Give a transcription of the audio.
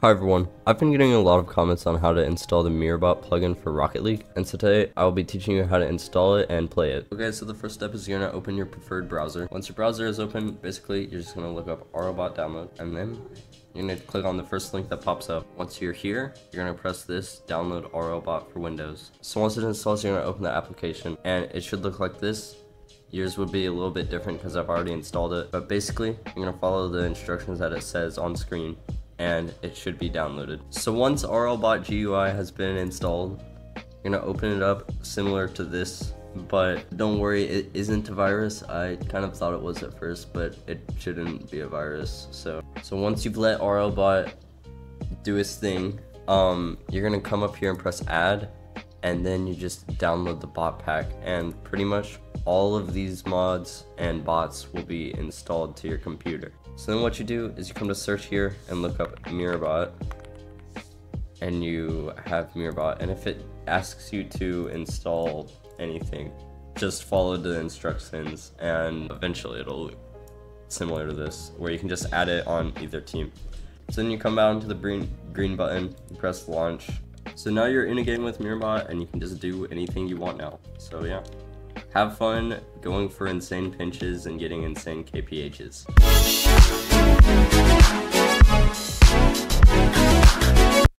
Hi everyone, I've been getting a lot of comments on how to install the Mirrorbot plugin for Rocket League, and so today I will be teaching you how to install it and play it. Okay, so the first step is you're gonna open your preferred browser. Once your browser is open, basically you're just gonna look up RLBot download, and then you're gonna click on the first link that pops up. Once you're here, you're gonna press this download RLBot for Windows. So once it installs, you're gonna open the application, and it should look like this. Yours would be a little bit different because I've already installed it, but basically, you're gonna follow the instructions that it says on screen and it should be downloaded. So once RLBot GUI has been installed, you're gonna open it up similar to this, but don't worry, it isn't a virus. I kind of thought it was at first, but it shouldn't be a virus. So, so once you've let RLBot do its thing, um, you're gonna come up here and press add, and then you just download the bot pack, and pretty much all of these mods and bots will be installed to your computer. So then what you do is you come to search here and look up Mirrorbot and you have Mirrorbot and if it asks you to install anything just follow the instructions and eventually it'll look similar to this where you can just add it on either team. So then you come down to the green, green button, you press launch. So now you're in a game with Mirrorbot and you can just do anything you want now. So yeah. Have fun going for insane pinches and getting insane KPHs.